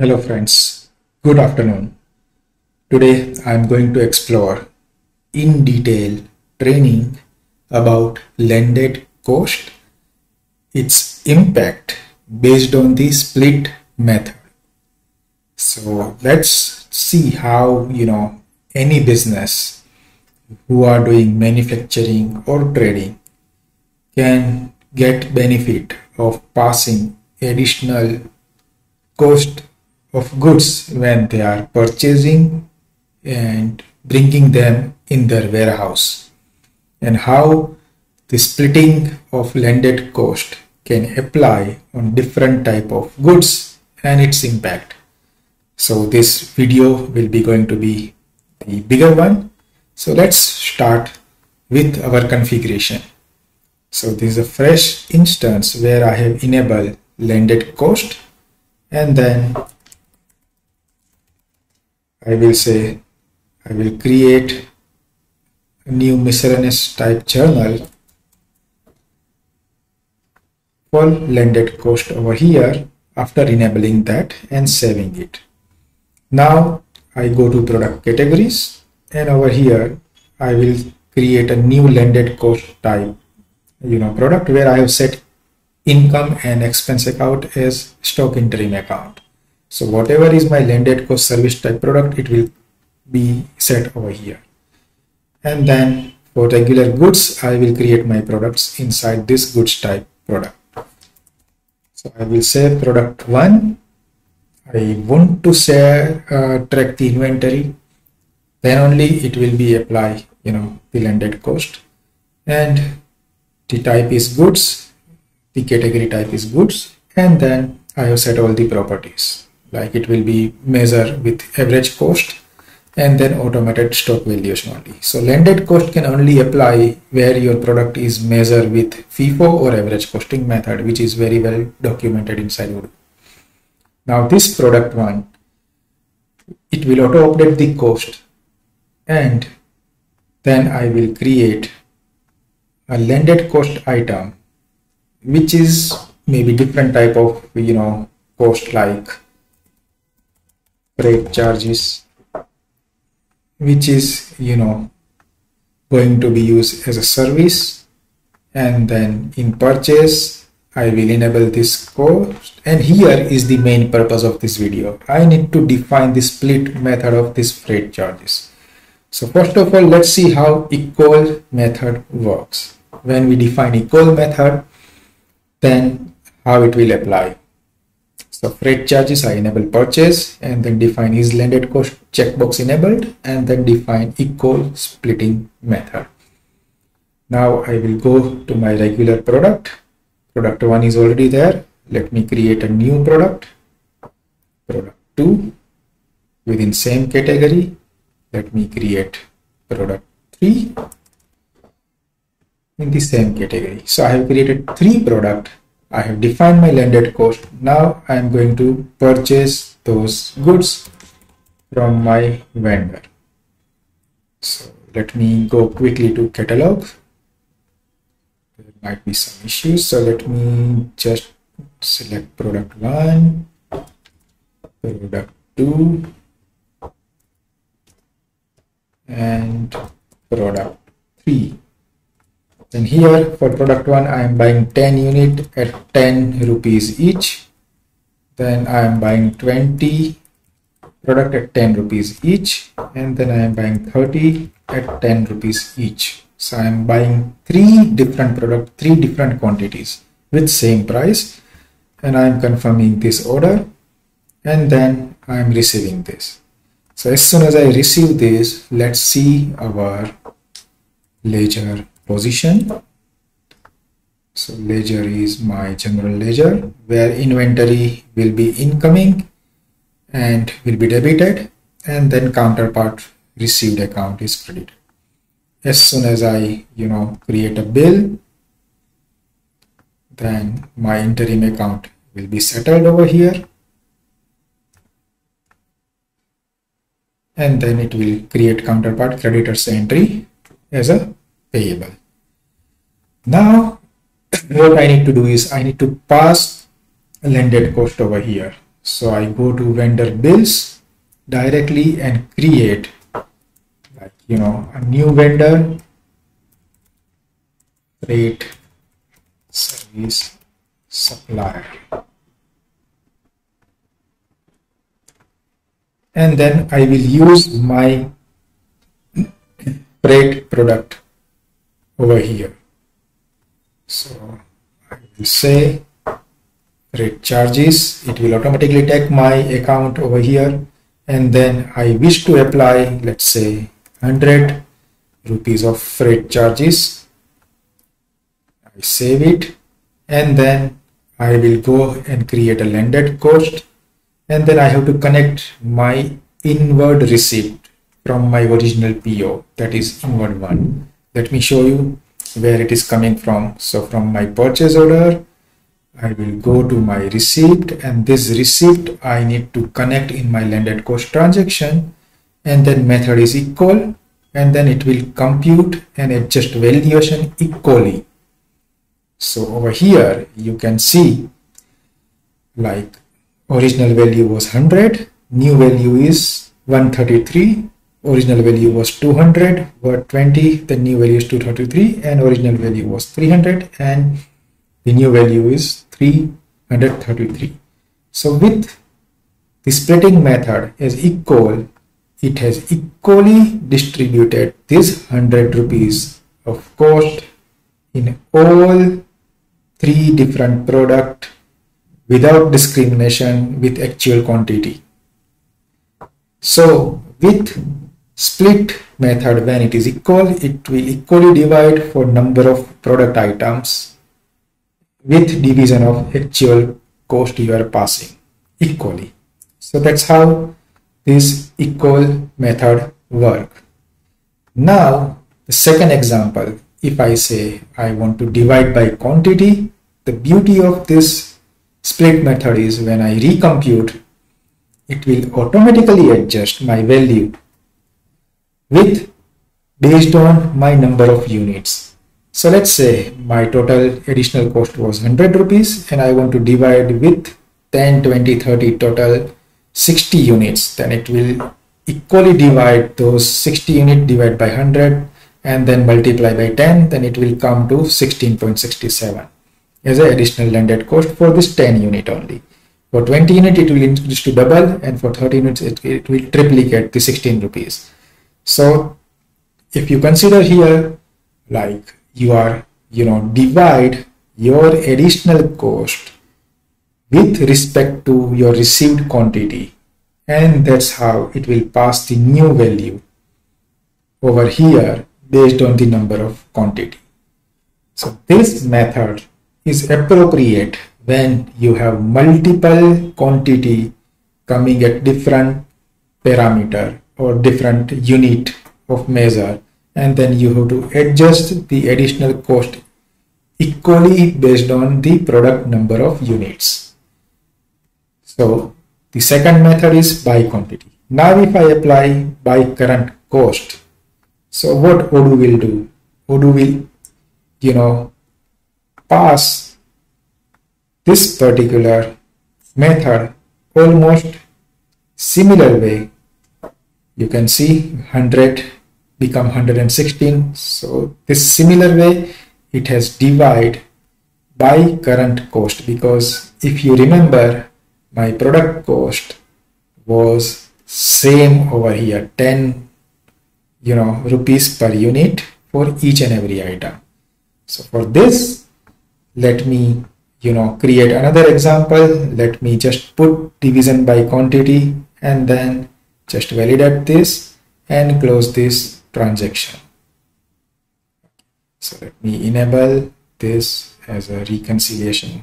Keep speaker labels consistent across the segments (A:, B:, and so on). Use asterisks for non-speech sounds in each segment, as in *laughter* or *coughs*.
A: Hello friends, good afternoon. Today I am going to explore in detail training about landed cost, its impact based on the split method. So let's see how you know any business who are doing manufacturing or trading can get benefit of passing additional cost of goods when they are purchasing and bringing them in their warehouse and how the splitting of landed cost can apply on different type of goods and its impact. So this video will be going to be the bigger one. So let's start with our configuration. So this is a fresh instance where I have enabled landed cost and then I will say I will create a new miscellaneous type journal for landed cost over here after enabling that and saving it. Now I go to product categories and over here I will create a new landed cost type you know product where I have set income and expense account as stock interim account. So whatever is my landed cost service type product, it will be set over here. And then for regular goods, I will create my products inside this goods type product. So I will say product one. I want to say uh, track the inventory. Then only it will be apply, you know, the landed cost. And the type is goods. The category type is goods. And then I have set all the properties like it will be measured with average cost and then automated stock valuation only. So landed cost can only apply where your product is measured with FIFO or average costing method, which is very well documented inside Odoo. Now this product one, it will auto update the cost and then I will create a landed cost item, which is maybe different type of, you know, cost like freight charges which is you know going to be used as a service and then in purchase I will enable this cost and here is the main purpose of this video. I need to define the split method of this freight charges. So first of all, let's see how equal method works. When we define equal method, then how it will apply. So freight charges I enable purchase and then define is landed cost checkbox enabled and then define equal splitting method. Now I will go to my regular product. Product one is already there. Let me create a new product. Product two within same category. Let me create product three in the same category. So I have created three product I have defined my landed cost. Now I am going to purchase those goods from my vendor. So let me go quickly to catalog. There might be some issues. So let me just select product one, product two, and product three. And here for product one, I am buying 10 unit at 10 rupees each. Then I am buying 20 product at 10 rupees each. And then I am buying 30 at 10 rupees each. So I am buying three different product, three different quantities with same price. And I am confirming this order. And then I am receiving this. So as soon as I receive this, let's see our ledger position. So ledger is my general ledger where inventory will be incoming and will be debited and then counterpart received account is credited. As soon as I you know create a bill then my interim account will be settled over here. And then it will create counterpart creditors entry as a payable now what I need to do is I need to pass a landed cost over here So I go to vendor bills directly and create like, you know, a new vendor rate service supplier. And then I will use my *coughs* freight product over here. So I will say freight charges. It will automatically take my account over here. And then I wish to apply, let's say 100 rupees of freight charges. I save it and then I will go and create a landed cost and then I have to connect my inward receipt from my original PO that is inward one. Let me show you where it is coming from. So from my purchase order, I will go to my receipt and this receipt I need to connect in my landed cost transaction and then method is equal and then it will compute and adjust valuation equally. So over here you can see like original value was 100, new value is 133 original value was 200 were 20 the new value is 233 and original value was 300 and the new value is 333 so with the splitting method is equal it has equally distributed this 100 rupees of cost in all three different product without discrimination with actual quantity. So with split method when it is equal it will equally divide for number of product items with division of actual cost you are passing equally. So that's how this equal method work. Now the second example if i say i want to divide by quantity the beauty of this split method is when i recompute it will automatically adjust my value with based on my number of units. So let's say my total additional cost was 100 rupees and I want to divide with 10, 20, 30 total 60 units. Then it will equally divide those 60 unit divide by 100 and then multiply by 10 then it will come to 16.67 as an additional landed cost for this 10 unit only. For 20 unit it will increase to double and for 30 units it, it will triplicate the 16 rupees. So if you consider here, like you are, you know, divide your additional cost with respect to your received quantity and that's how it will pass the new value over here based on the number of quantity. So this method is appropriate when you have multiple quantity coming at different parameter or different unit of measure and then you have to adjust the additional cost equally based on the product number of units. So the second method is by quantity. Now if I apply by current cost, so what Odoo will do? Odoo will, you know, pass this particular method almost similar way you can see 100 become 116 so this similar way it has divide by current cost. Because if you remember my product cost was same over here 10 you know rupees per unit for each and every item. So for this let me you know create another example. Let me just put division by quantity and then just validate this and close this transaction. So let me enable this as a reconciliation.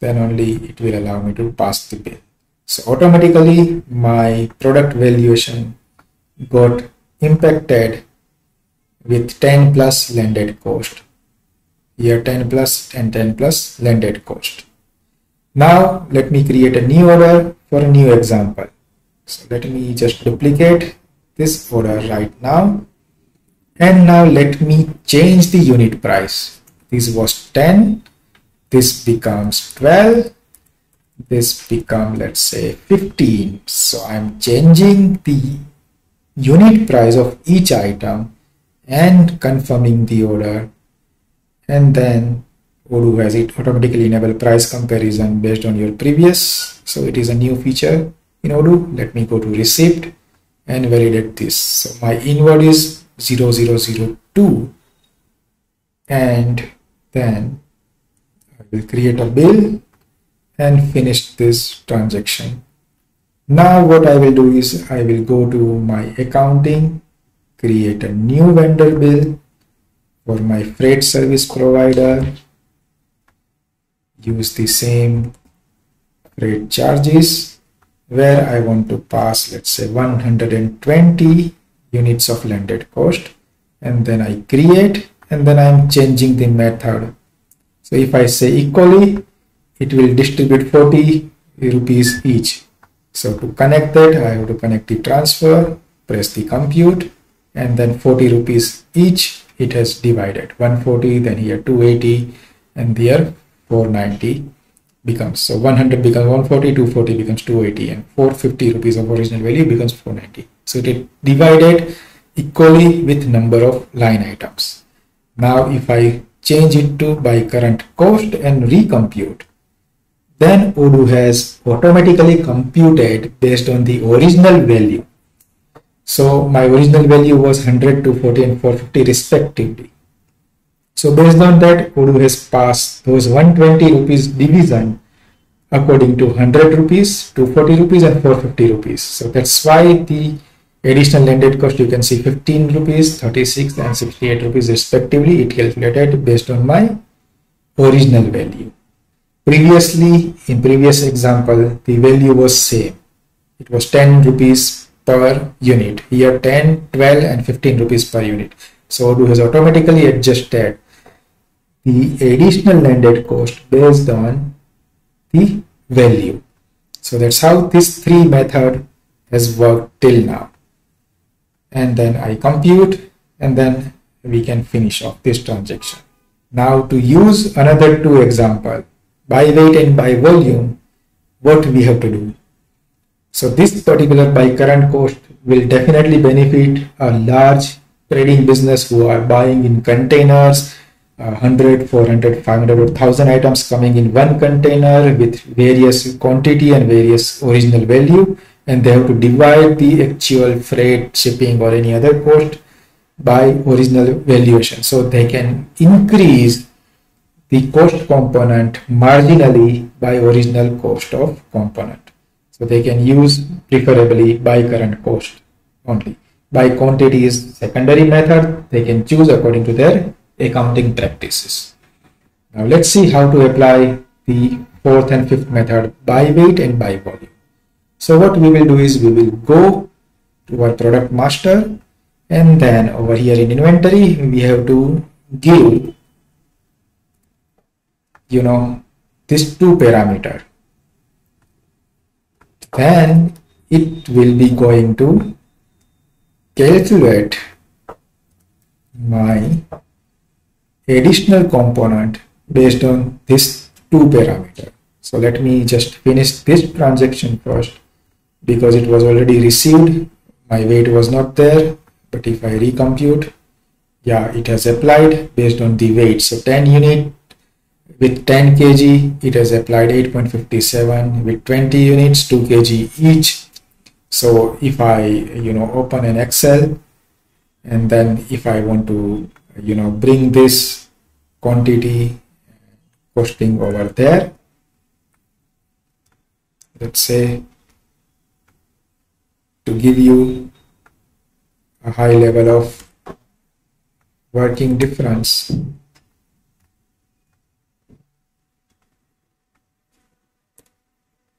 A: Then only it will allow me to pass the bill. So automatically my product valuation got impacted with 10 plus landed cost. Here 10 plus and 10 plus landed cost. Now let me create a new order for a new example so let me just duplicate this order right now. And now let me change the unit price. This was 10. This becomes 12. this become let's say 15 so i'm changing the unit price of each item and confirming the order and then Odoo has it automatically enable price comparison based on your previous so it is a new feature in Odoo let me go to receipt and validate this so my inward is 0002 and then I will create a bill and finish this transaction. Now what I will do is I will go to my accounting, create a new vendor bill for my freight service provider, use the same freight charges where I want to pass let's say 120 units of landed cost and then I create and then I'm changing the method. So if I say equally it will distribute 40 rupees each. So to connect that, I have to connect the transfer, press the compute, and then 40 rupees each it has divided. 140, then here 280, and here 490 becomes. So 100 becomes 140, 240 becomes 280, and 450 rupees of original value becomes 490. So it is divided equally with number of line items. Now if I change it to by current cost and recompute, then Odoo has automatically computed based on the original value. So my original value was 100, 240 and 450 respectively. So based on that, Odoo has passed those 120 rupees division according to 100 rupees, 240 rupees and 450 rupees. So that's why the additional landed cost you can see 15 rupees, 36 and 68 rupees respectively. It calculated based on my original value. Previously, in previous example, the value was same. It was 10 rupees per unit. Here 10, 12 and 15 rupees per unit. So Odoo has automatically adjusted the additional landed cost based on the value. So that's how this three method has worked till now. And then I compute and then we can finish off this transaction. Now to use another two example, by weight and by volume, what we have to do. So this particular by current cost will definitely benefit a large trading business who are buying in containers, uh, 100, 400, 500 or 1000 items coming in one container with various quantity and various original value and they have to divide the actual freight, shipping or any other cost by original valuation. So they can increase the cost component marginally by original cost of component. So they can use preferably by current cost only. By quantity is secondary method. They can choose according to their accounting practices. Now let's see how to apply the fourth and fifth method by weight and by volume. So what we will do is we will go to our product master and then over here in inventory we have to give you know this two parameter then it will be going to calculate my additional component based on this two parameter. So let me just finish this transaction first because it was already received. My weight was not there but if I recompute yeah it has applied based on the weight. So 10 unit with 10 kg it has applied 8.57 with 20 units 2 kg each. So if i you know open an excel and then if i want to you know bring this quantity costing over there let's say to give you a high level of working difference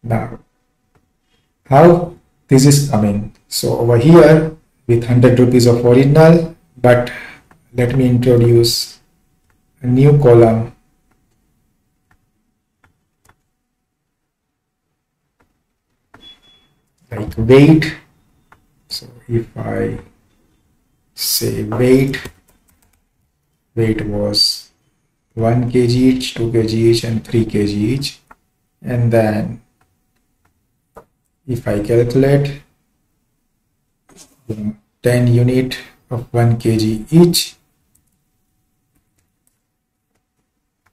A: Now, how this is coming? So over here with 100 rupees of original, but let me introduce a new column. Like weight. So if I say weight, weight was 1 kg each, 2 kg each and 3 kg each. And then if I calculate 10 unit of 1 kg each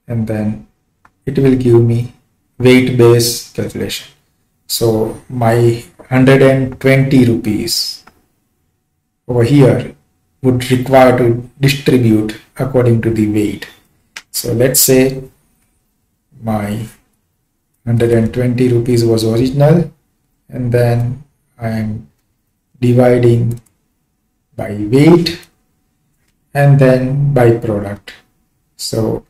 A: and then it will give me weight base calculation. So my 120 rupees over here would require to distribute according to the weight. So let's say my 120 rupees was original and then I am dividing by weight and then by product. So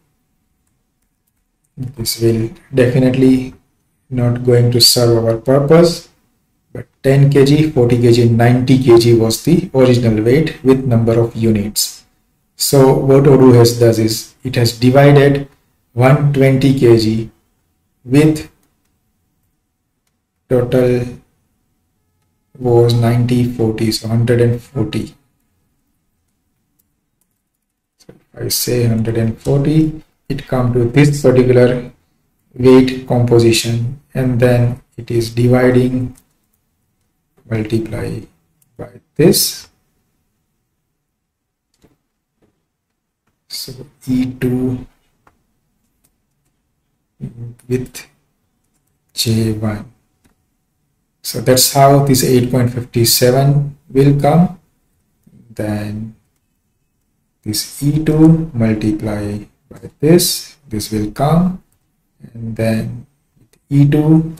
A: this will definitely not going to serve our purpose but 10 kg 40 kg 90 kg was the original weight with number of units. So what Odoo has does is it has divided 120 kg with total was 90 40 so 140 so if I say 140 it come to this particular weight composition and then it is dividing multiply by this. So E2 with J1 so that's how this 8.57 will come. Then this E2 multiply by this this will come and then e2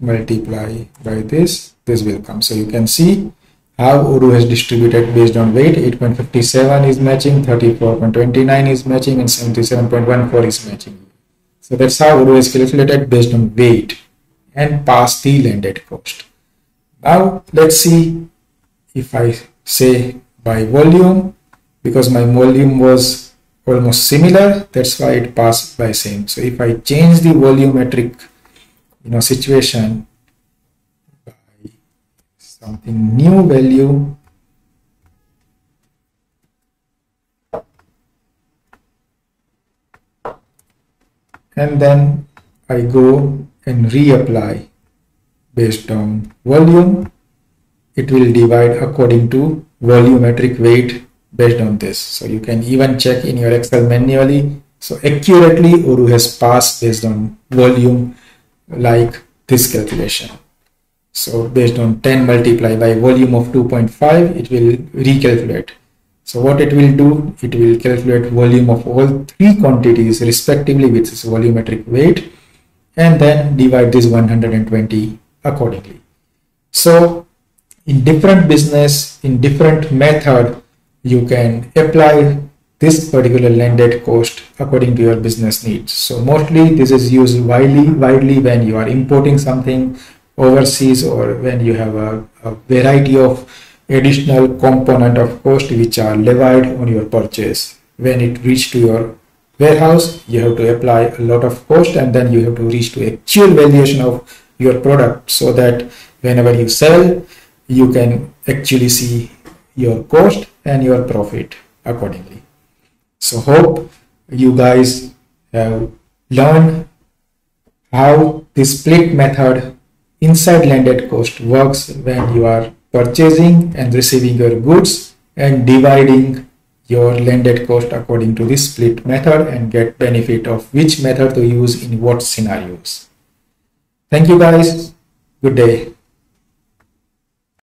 A: multiply by this this will come. So you can see how Odoo has distributed based on weight. 8.57 is matching 34.29 is matching and 77.14 is matching. So that's how Odoo is calculated based on weight and pass the landed cost. Now let's see if I say by volume because my volume was almost similar that's why it passed by same. So if I change the volumetric you know situation by something new value and then I go and reapply based on volume it will divide according to volumetric weight based on this. So you can even check in your Excel manually. So accurately Odoo has passed based on volume like this calculation. So based on 10 multiply by volume of 2.5, it will recalculate. So what it will do, it will calculate volume of all three quantities respectively with its volumetric weight and then divide this 120 accordingly. So in different business, in different method, you can apply this particular landed cost according to your business needs. So mostly this is used widely, widely when you are importing something overseas or when you have a, a variety of additional component of cost which are levied on your purchase. When it reach to your warehouse, you have to apply a lot of cost and then you have to reach to actual valuation of your product so that whenever you sell, you can actually see your cost and your profit accordingly. So hope you guys have learned how the split method inside landed cost works when you are purchasing and receiving your goods and dividing your landed cost according to this split method and get benefit of which method to use in what scenarios. Thank you guys. Good day.